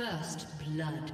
First blood.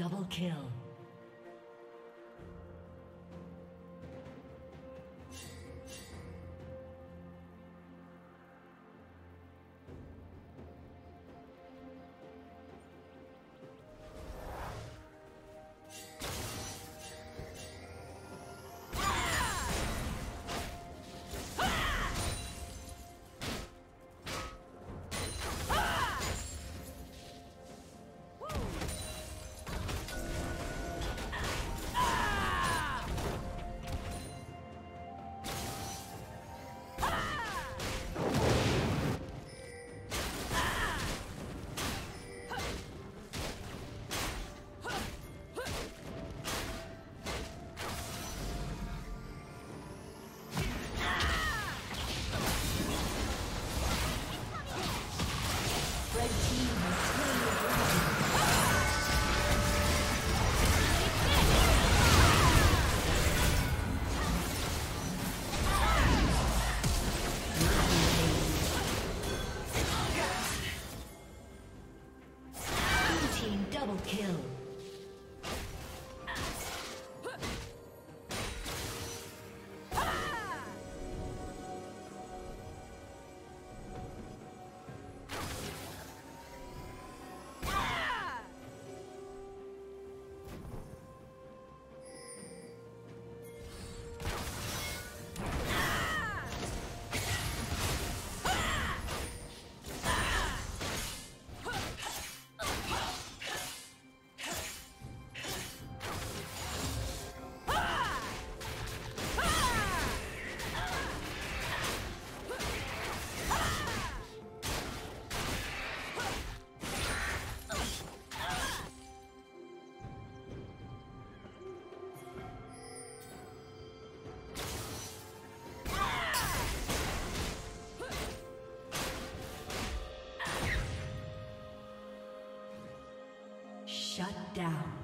Double kill. Down.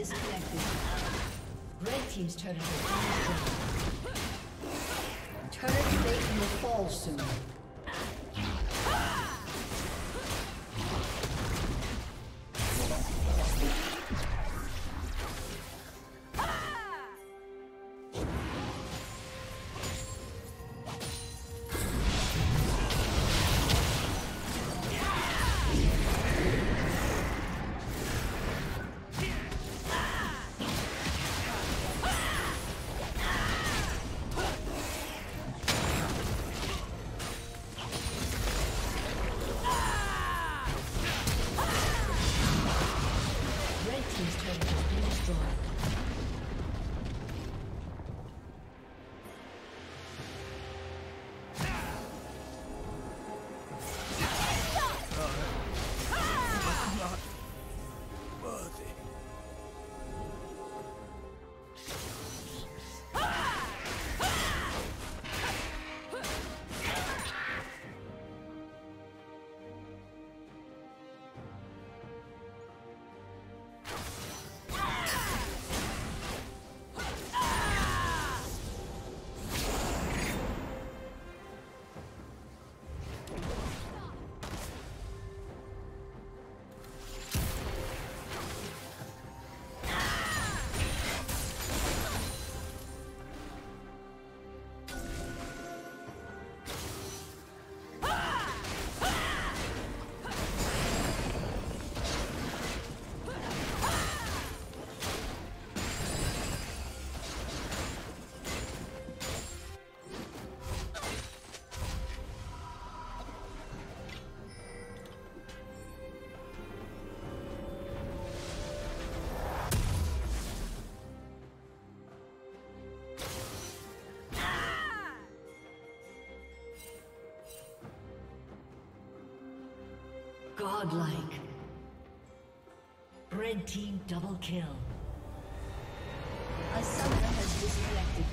Disconnected. Red Team's turret has been Turret plate will fall soon. Godlike. Red team double kill. A summoner has disconnected.